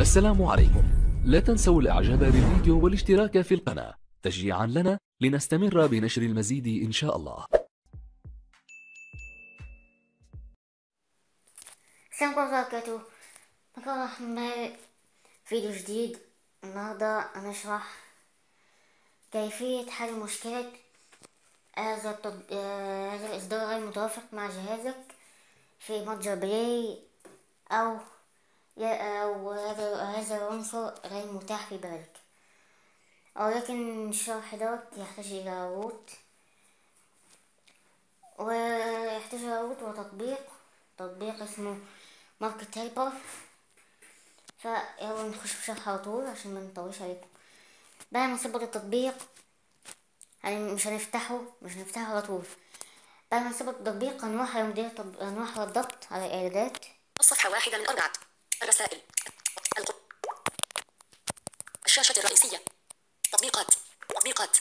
السلام عليكم. لا تنسوا الاعجاب بالفيديو والاشتراك في القناة. تشجيعا لنا لنستمر بنشر المزيد إن شاء الله. السلام عليكم وبركاته. معكم فيديو جديد. النهاردة هنشرح كيفية حل مشكلة هذا هذا الإصدار غير متوافق مع جهازك في متجر Play أو يا أو هذا العنصر غير متاح في بلدك ولكن الشرح دوت يحتاج إلى root ويحتاج إلى root وتطبيق. تطبيق اسمه Market Helper فيلا نخش في الشرح على طول عشان ما نطولش عليكم. بعد ما نثبت التطبيق يعني مش هنفتحه مش هنفتحه على طول. بعد ما نثبت التطبيق هنروح على مدير طب... على على الإعدادات. الصفحة واحدة من أربعة. الرسائل. الشاشة الرئيسية. تطبيقات. تطبيقات.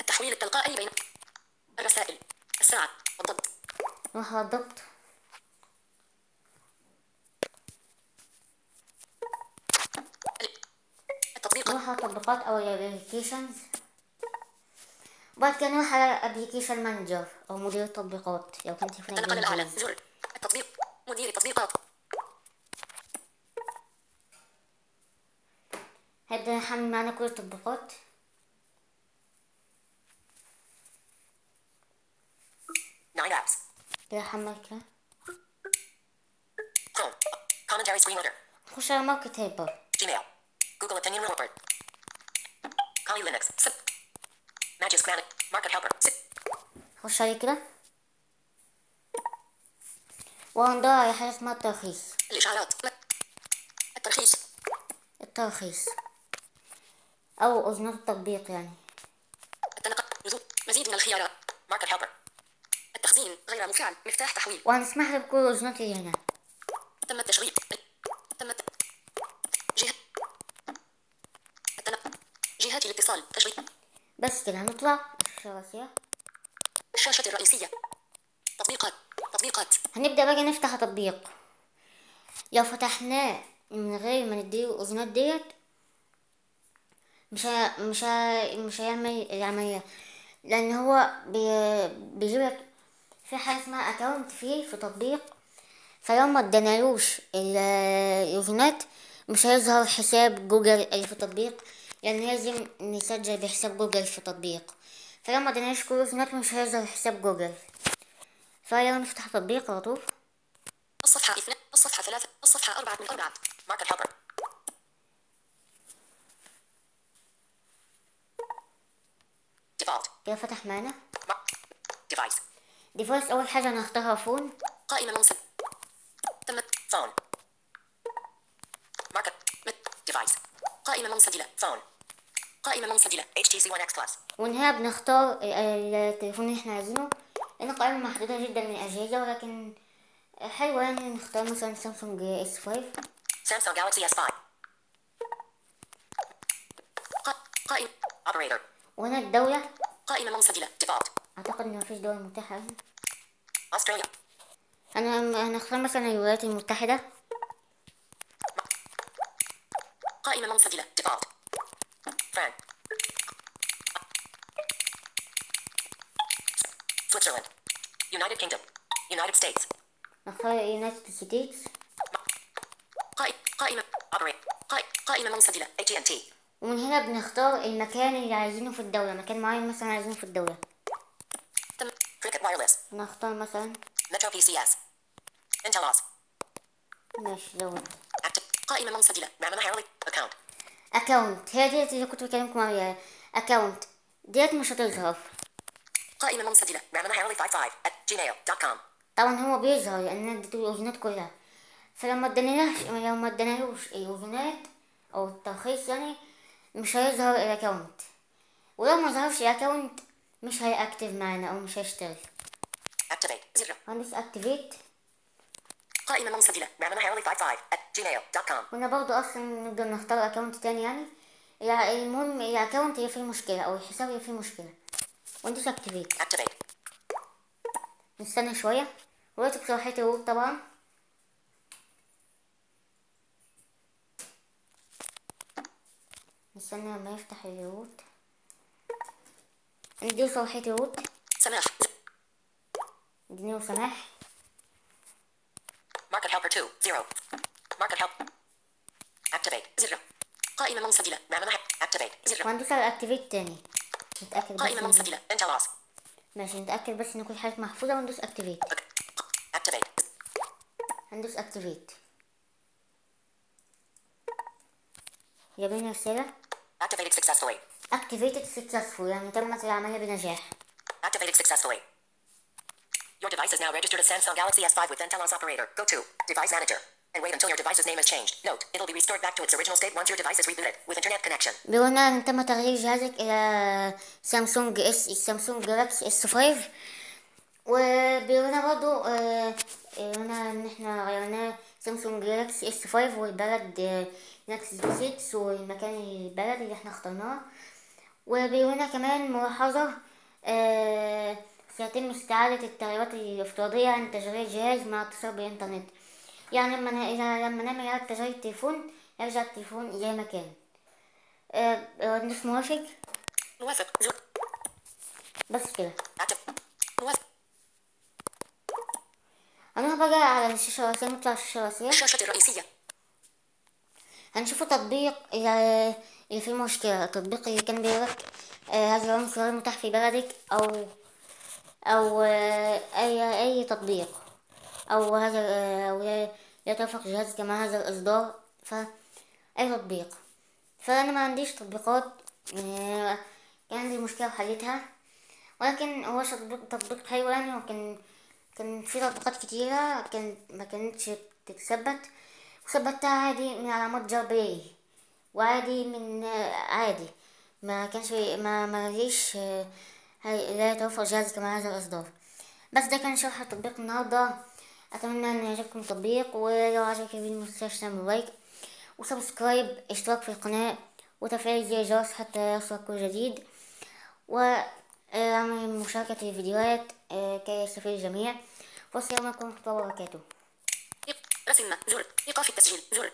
التحويل التلقائي بين الرسائل. الساعة. الضبط نروح على الضغط التطبيقات. نروح على التطبيقات أو الابليكيشنز وبعد كده نروح على application manager أو مدير التطبيقات. لو كنت في الأعلى. زر. التطبيق. مدير التطبيقات. هيبدأ يحمل معانا كل التطبيقات كده حمل كده نخش على Market Helper Gmail. Google Opinion Report. Kali Linux. SIP. Magisk Manic Market Helper. SIP. نخش عليه كده. وهندور على حاجة اسمها الترخيص. الإشعارات الترخيص. الترخيص. أو أذنات التطبيق يعني. مزيد من الخيارات. Market Helper. التخزين غير مفعل. مفتاح تحويل. وهنسمح له بكل الأذنات اللي هنا. تم التشغيل. تم. جهة جهات الاتصال. تشغيل. بس كده هنطلع الشاشة. الشاشة الرئيسية. تطبيقات. تطبيقات. هنبدأ بقى نفتح تطبيق. لو فتحناه من غير ما نديله الأذنات ديت. مش ه... مش ه... مش هيعمل العملية. لأن هو بي... بيجيبلك في حاجة اسمها account فيه في تطبيق فلو ما ادينالوش ال- الأذنات مش هيظهر حساب جوجل اللي في التطبيق. يعني لازم نسجل بحساب جوجل في التطبيق. فلو ما ادينالوش كل الأذنات مش هيظهر حساب جوجل. فيلا نفتح التطبيق على طول. الصفحة اثنان الصفحة ثلاثة الصفحة أربعة من أربعة. Market Helper Default كده فتح معانا. Device device. أول حاجة هنختارها phone. قائمة منصب تم Phone Market Device قائمة منسدلة Phone قائمة منسدلة HTC One X Plus ومن هنا بنختار ال- التليفون اللي إحنا عايزينه. لأن قائمة محدودة جدا من الأجهزة ولكن حلوة يعني نختار مثلا سامسونج S 5 Samsung Galaxy S5 قا- قائمة Operator. وهنا الدولة قائمة منسجلة Default أعتقد إن مفيش دول متاحة. Australia أنا هنختار مثلا الولايات المتحدة. قائمة منسجلة Default France Switzerland United Kingdom. United States. نختار يونايتد ستيتس قائمة قائمة قائمة قائمة منسدلة AT&T ومن هنا بنختار المكان اللي عايزينه في الدولة مكان معين مثلا عايزينه في الدولة. نختار مثلا Metro PCS Intelos ماشي دولة Active. قائمة منسدلة Account. account هي ديت اللي كنت بكلمكم عليها. account ديت مش هتظهر. قائمة منسدلة معمل هارلي 55 at gmail.com طبعا هو بيظهر لأن اديته الاذونات كلها. فلما اديناش لو ما ادينالوش الاذونات أو الترخيص يعني مش هيظهر ال account. ولو ما ظهرش ال account مش هيأكتف معانا أو مش هيشتغل. Activate. زر هندوس activate قائمة منسدلة معمل هارلي 55 at gmail.com هنا برضو أصلا نقدر نختار account تاني يعني. يعني المهم ال account اللي فيه مشكلة أو الحساب اللي فيه مشكلة. وندوس Activate. نستنى شوية. وراتب صلاحية الروت طبعا. نستنى لما يفتح الروت نديله صلاحية الروت سماح نديله سماح Market helper 2 0 Market help. Activate زر قائمة منسدلة مع منع Activate زر وهندوس على activate تاني. نتأكد بس قائمة منسدلة انت loss ماشي نتأكد بس إن كل حاجة محفوظة. وندوس activate Activate. هندوس activate جابلنا رسالة. Activated successfully activated successful يعني تمت العملية بنجاح Activated successfully Your device is now registered as Samsung Galaxy S5 with Intel operator. Go to Device Manager and wait until your device's name is changed. Note, it'll be restored back to its original state once your device is rebooted with internet connection. بيقولنا ان تم تغيير جهازك الى سامسونج اس سامسونج جالاكسي اس 5 وبيقولنا برضو آه، قلنا ان احنا غيرناه سامسونج جالاكسي S 5 والبلد آه، نكس 6 والمكان البلد اللي إحنا اخترناه. وبيقولنا كمان ملاحظة آه، سيتم استعادة التغييرات الافتراضية عن تشغيل الجهاز مع اتصال بالإنترنت. يعني لما إذا لما نعمل إعادة تشغيل التليفون يرجع التليفون زي ما كان آه، آه، ندوس موافق؟ موافق. زر بس كده Active موافق هنروح بقى على الشاشة الرئيسية نطلع على الشاشة الرئيسية الشاشة الرئيسية. هنشوف التطبيق اللي فيه مشكلة التطبيق اللي كان بيقولك آه، هذا العنصر غير متاح في بلدك أو أو آه، أي أي تطبيق. أو هذا آه، أو لا لا توافق جهازك مع هذا الإصدار. ف أي تطبيق. فأنا ما عنديش تطبيقات كان عندي مشكلة وحليتها ولكن هو تطبيق تطبيق حلو يعني وكان كان في تطبيقات كتيرة كان ما كانتش تتثبت وثبتها عادي من متجر بلاي وعادي من عادي. ما كانش ما ليش آه، لا يتوفر جهازك مع هذا الإصدار. بس ده كان شرح التطبيق النهاردة. أتمنى أن يعجبكم التطبيق ولو عجبك الفيديو متنساش تعمل like و subscribe اشتراك في القناة وتفعيل زر الجرس حتى يوصلك كل جديد. وعمل مشاركة الفيديوهات آه، كي يستفيد الجميع. والسلام عليكم ورحمة الله وبركاته زر إيقاف التسجيل. زر